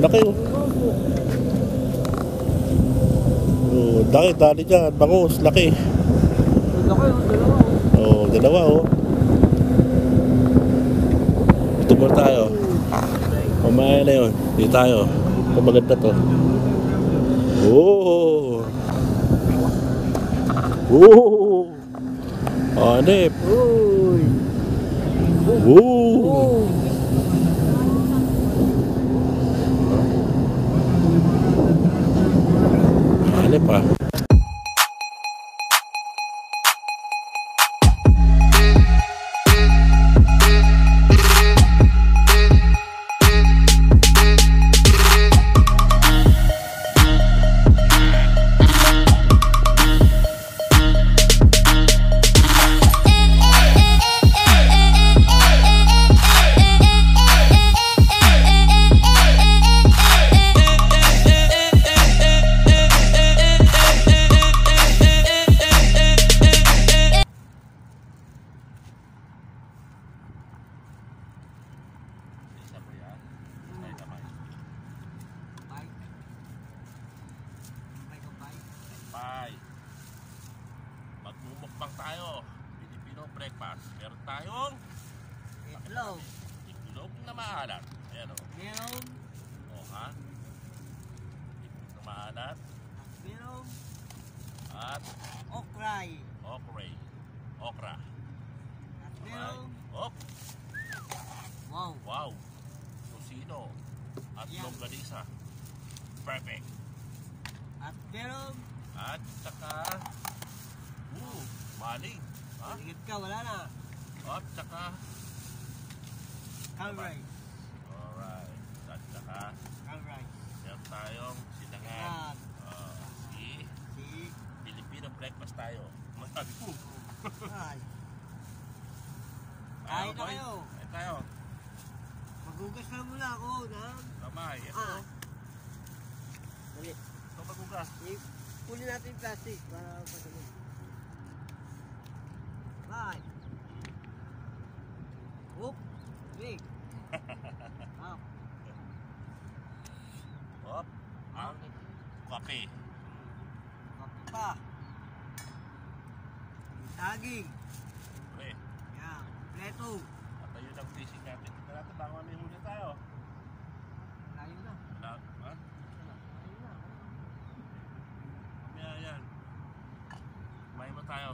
Laki oh. Oh, laki, dali dyan. Bangus, laki. Laki, ang dalawa. oh. Oh, dalawa oh. Ito muna tayo. Mamaya na yun. Dito tayo. Ito maganda to. Oh! Oh! Hanip! Uy! Oh! Oh! Bye. Magmumukbang tayo. Filipino breakfast. Meron tayong Itlog. itlog na maalat. Ayan o. Meron. O ha? Itlog na maalat. Meron. At Okray. okra. Okra. At meron. Op. Wow. Wow. Tosino. At Yan. longganisa. Perfect. At meron. At saka uh, maling. Ha? Ka, wala na. At saka Calray. alright. At saka Calray. meron tayong sinangag. At Uh, si si... Filipino breakfast tayo. Masabi ko. Ay. Kain na kayo. Kain tayo. Magugas na muna ako na... Tama. Ito. Ah. Dali. Ito magugas. I- Kunin natin yung plastic para pagano. Bye. Whoop. Big. Ah. Op. Ang kape. Kape pa. Saging. Okay. Yan. Pleto. At ayun ang fishing natin. Natin baka may huli tayo. Layo na. Wala. Ha? Layo na. Mamaya yan. Kumain mo tayo.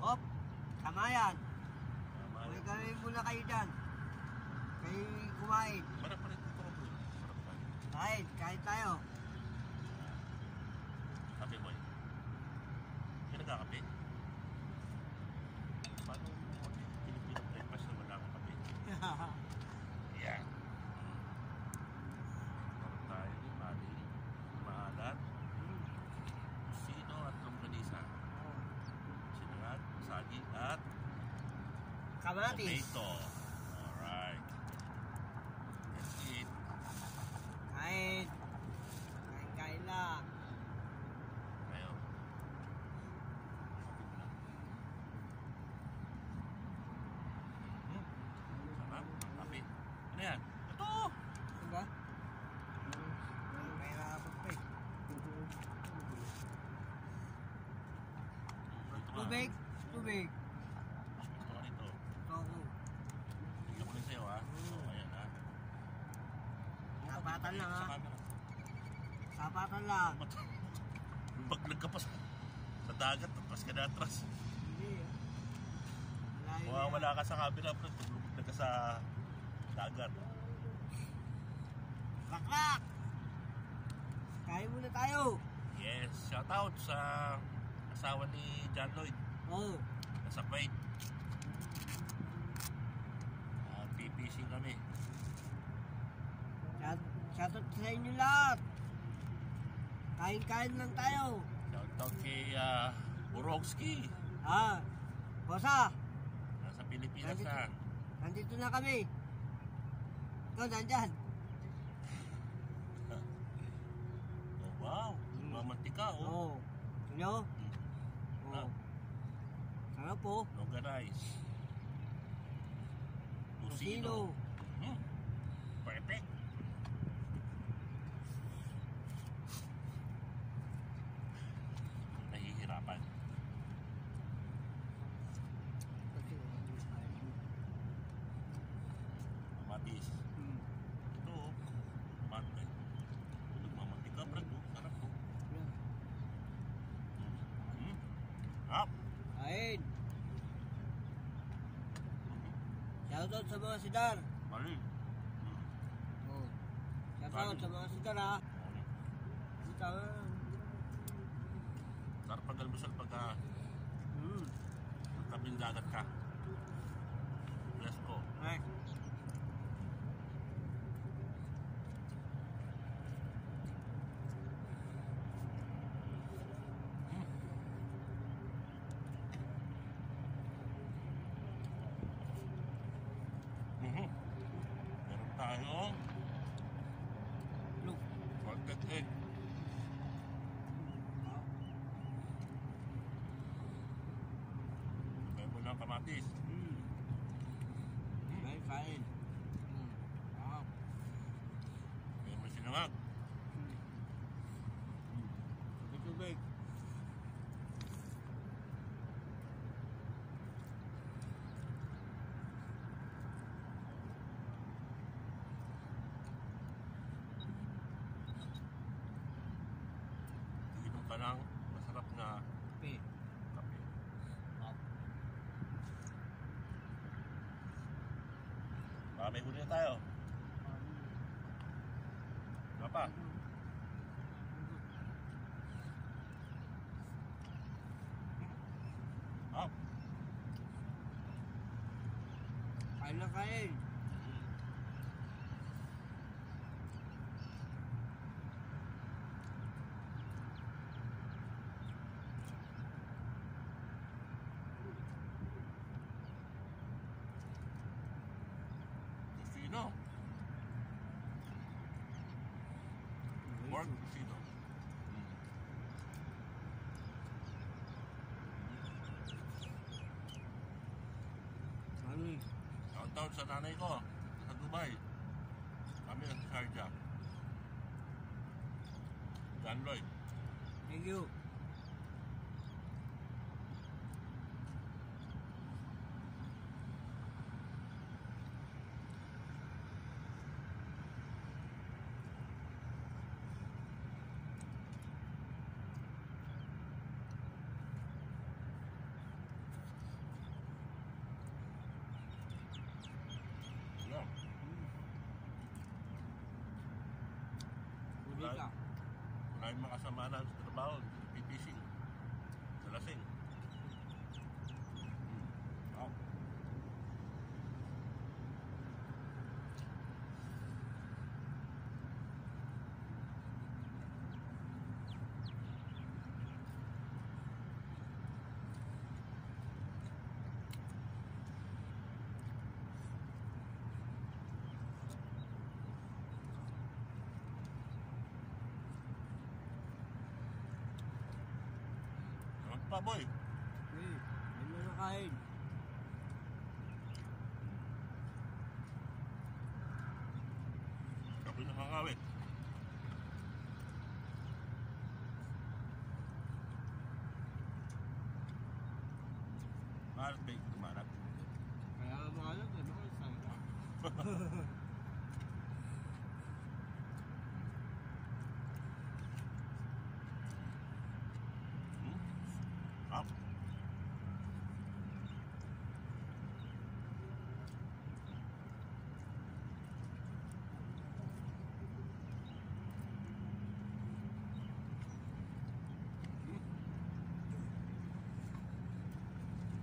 Hop. Tama yan. Tama May yan. gawin muna kayo dyan. Kayo kumain. Marap pa rin dito. Marap pa rin. Kain. Kain tayo. Kape boy. Hindi nagkakape? Paano Filipino breakfast na wala akong kape? Yan. Meron tayo ni Mali, maalat, sino at longganisa. Sinangag, saging at Kamatis. tomato. Alright. That's it. Kain. Kain, kain lang. Ngayon. Hmm. Sarap. Kape. Ano yan? Ito! Diba? Mahirapan pa eh. Ito nga. Tubig. Tubig. Ito nga nito. Toko. Tingnan ko rin sa'yo ha. Oh, ayan ha. Sapatan lang ha. Sapatan lang. Baglag ka pa sa, sa dagat, tapos ka na atras. Hindi. Yan. wala ka sa camera, bro. Lumagdag ka sa dagat. Laklak! Kain muna tayo. Yes, shout out sa asawa ni John Lloyd. Oo. Nasa Kuwait. Uh, fishing kami. Shout, shoutout sa inyo lahat. Kain-kain lang tayo. Shout out kay uh, Borowski. Ah, bosa, Nasa Pilipinas Nandito. na. nandito na kami. Ikaw, nandyan. Oh, wow, mamantika oh. Oo. Oh. Ano? Ah. Oo. Sarap po. Organize. Tocino. Hmm. Sidar. Mali. Oh. Shout out sa mga sidar ha. Kita nga. Sarap pag almusal pagka Hmm. tabing dagat ka. Presko. Ay. Mhm. Meron tayong Look. salted egg. Kaya mo ng kamatis. Hmm. Kain, kain. Hmm. Wow. Kaya mo sinangag. Hmm. Tubig-tubig. Inom ka ng masarap na Kape. kape. Wow. Baka may huli na tayo. Ano pa? Ah, Kain na kain. Pork tocino. Mm. Ano eh? Taon-taon sa nanay ko sa Dubai. Kami nasa Sharjah. John Lloyd. Thank you. Yeah. Huli ka. Maraming mga kasama na sa trabaho, PPC. Sa lasing. Mm. Wow. Ano pa boy? Eh, ano na kain? Kapag nakakawit. Mahal ba yung tumanap? Kaya mga alam, ano ko, saan ka? Hmm? Up.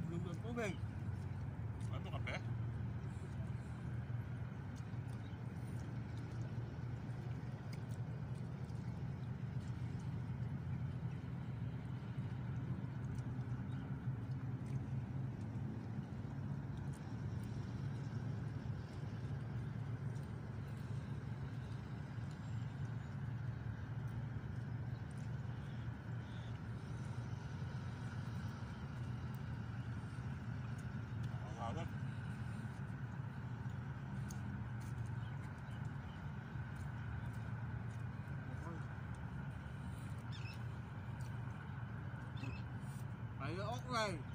Tulog ng tubig. Ano kape? Ang agad. Kaya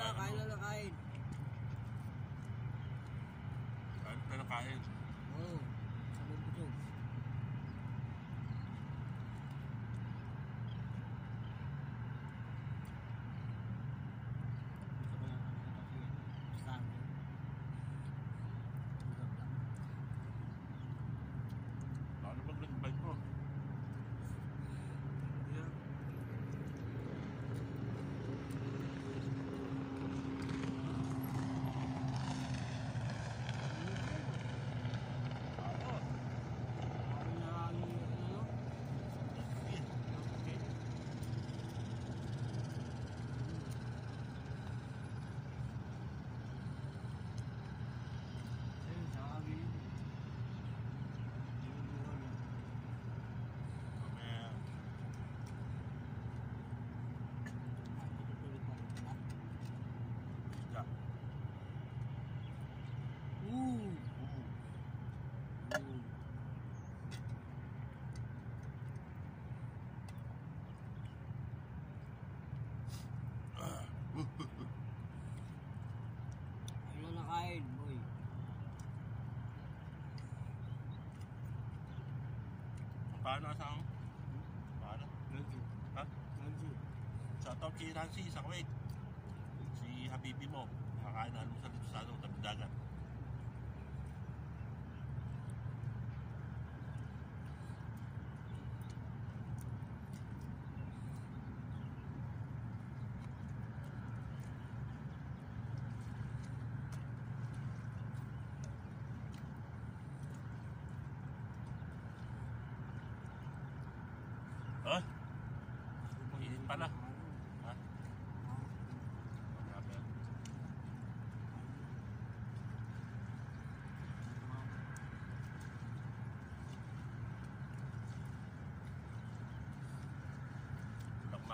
wala, kain na lang kain. 哪汤，完了，能煮啊，能煮 sa Top Chiransi, sa Kuwait. Si Habibi mo, nakakain na almusal dito sa ano, tabi dagat.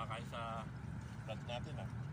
makakain sa vlog natin ah.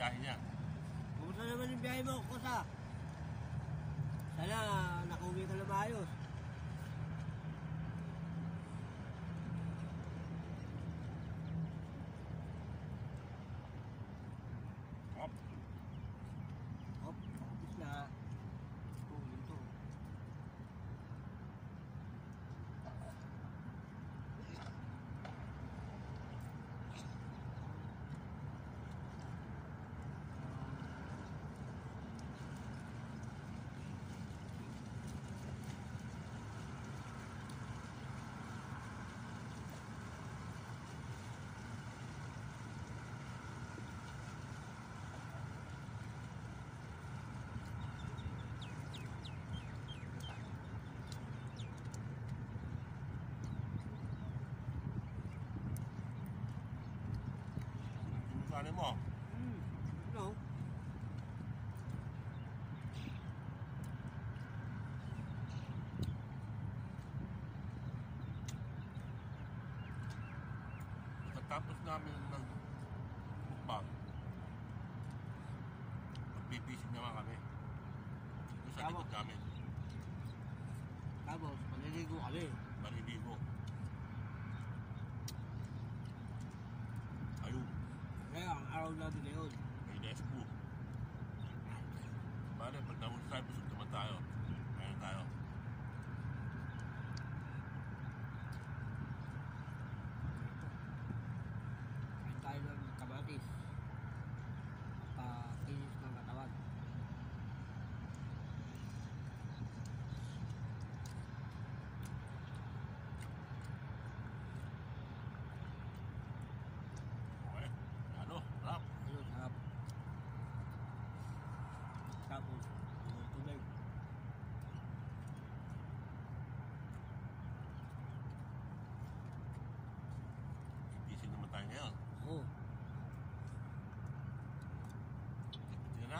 biyahe niya. Kumusta naman yung biyahe mo, Kosa? Sana nakauwi ka na maayos. Hmm. ano mo? Mm. No. Tapos namin nag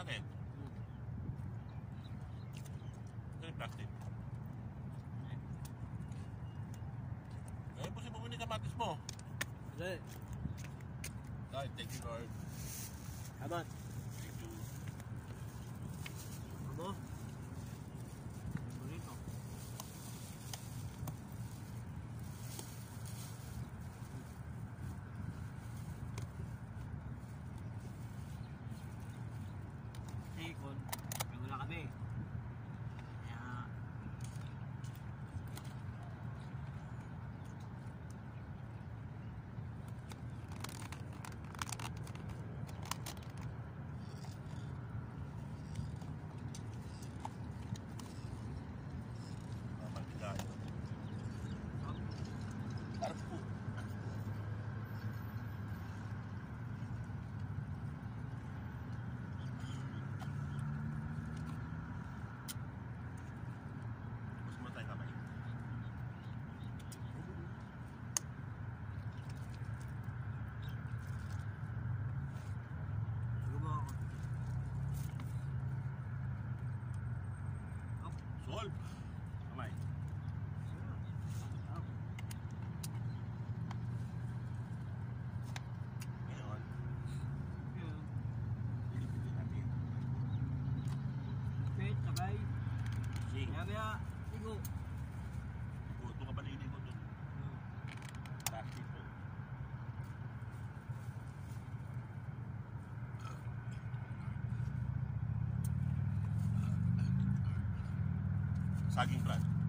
natin. Ito yung plastic. Busin mo muna yung kamatis mo. Hindi. Ay, thank you Lord. Salamat. Thank paga em prática.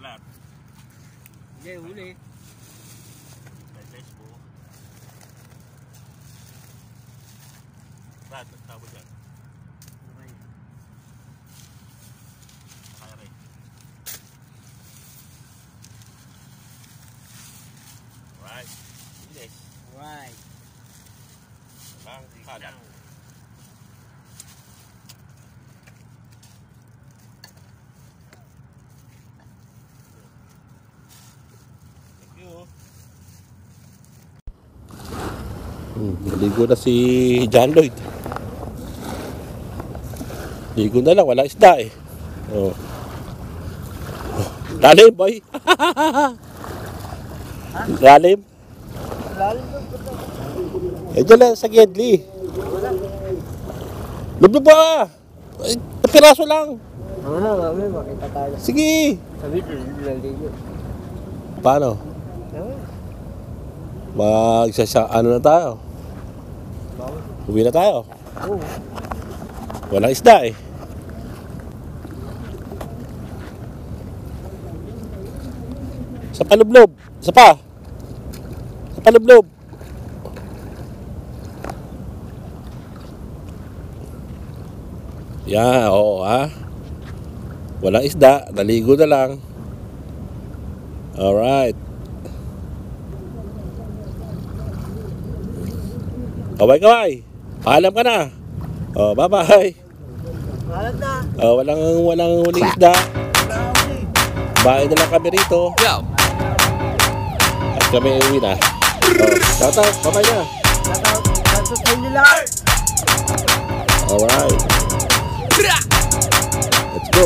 Huwag tayo magkalat. Hindi, huli. Guys, po. Brad, ang tawag dyan. Okay. Kaya rin. Alright. Bilis. Alright. Lang, kalat. Thank you. Hmm, naligo na si John Lloyd. Ligo na lang, wala isda eh. Oh. Oh, Lalim, boy. Lalim. Lalim. Eh, dyan lang sa Gedli. Lublob ba? Ay, piraso lang. Ano na, mami, makita tayo. Sige. Sabi, laligo. Paano? Ano? Magsasa, ano na tayo? Uwi na tayo. Oo. Walang isda eh. Sa palublob. Sa pa. Sa palublob. Yeah, oo ha. Walang isda. Naligo na lang. Alright. Kaway-kaway. Paalam ka na. Oh, bye-bye. Malat na. Oh, walang walang huling isda. Bahay na lang kami rito. At kami uwi na. Oh, shout out. Bye-bye na. Shoutout. Shoutout sa inyo lahat. Alright. Let's go.